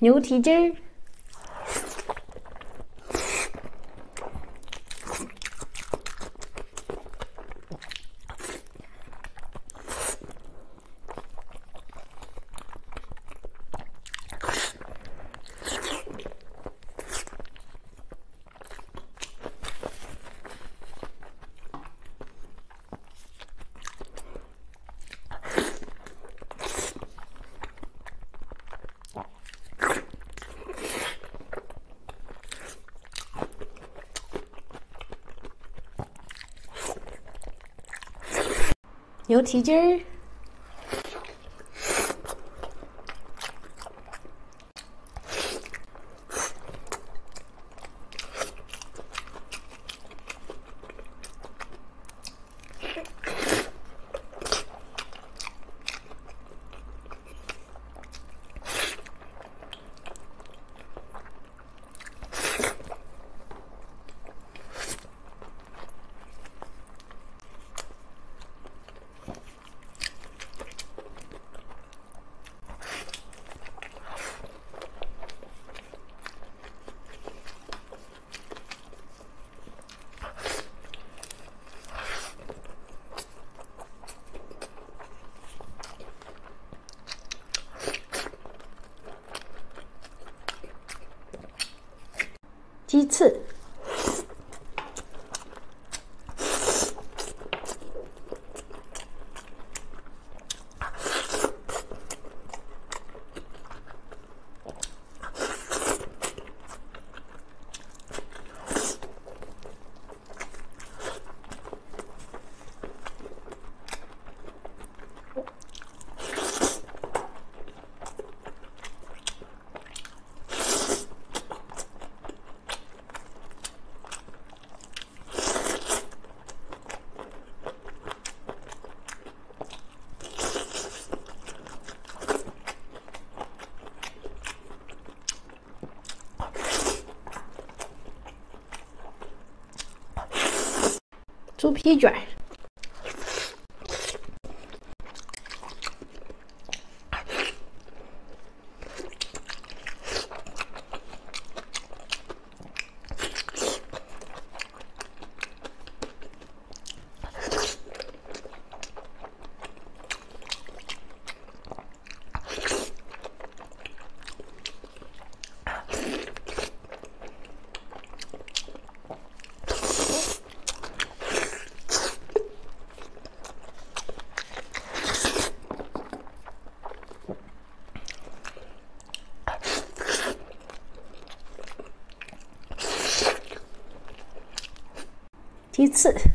牛蹄筋儿。牛蹄筋儿。鸡翅。猪皮卷一次翅。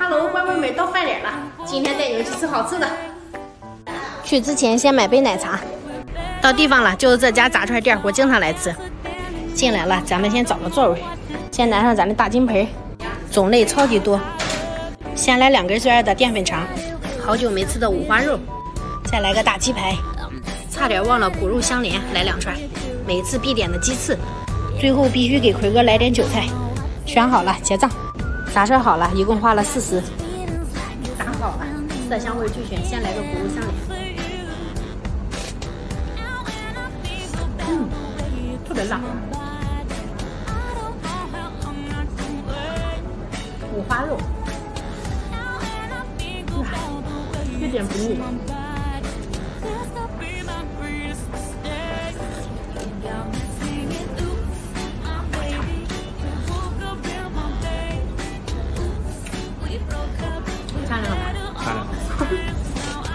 Hello，乖乖们到饭点了，今天带你们去吃好吃的。去之前先买杯奶茶。到地方了，就是这家炸串店，我经常来吃。进来了，咱们先找个座位，先拿上咱的大金盆，种类超级多。先来两根最爱的淀粉肠，好久没吃的五花肉，再来个大鸡排，差点忘了骨肉相连，来两串。每次必点的鸡翅，最后必须给奎哥来点韭菜。选好了，结账。炸串好了，一共花了四十。色香味俱全，先来个骨肉相连。嗯，特别辣。五花肉，哇，一点不腻。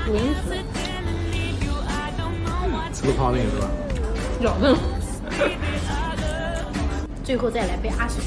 滚死！吃不泡那个是吧？咬嫩。最后再来杯阿水。